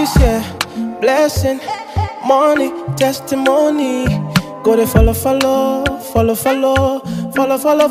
peace, yeah, blessing, money, testimony. Go to follow, follow, follow, follow, follow, follow.